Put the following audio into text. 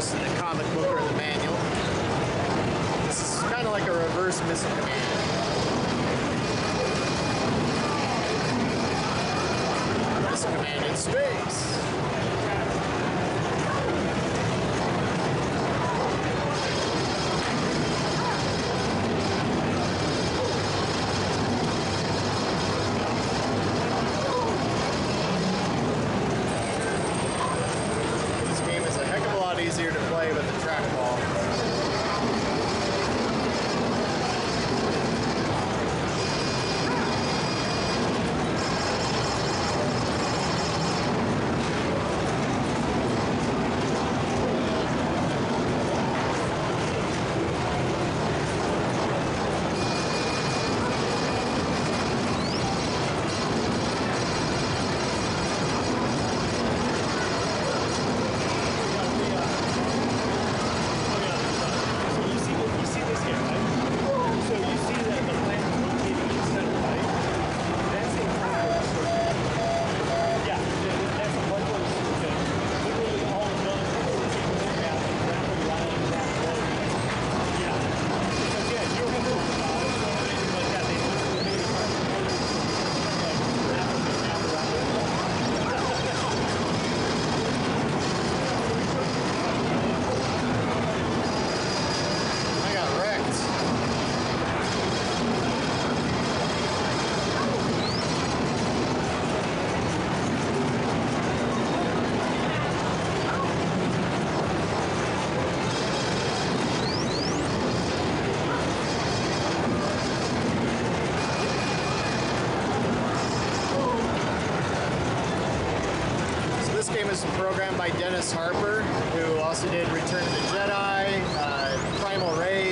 this in the comic book or the manual. This is kind of like a reverse missile command. Command in space. this game is programmed by Dennis Harper, who also did Return of the Jedi, uh, Primal Rage.